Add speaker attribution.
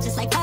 Speaker 1: just like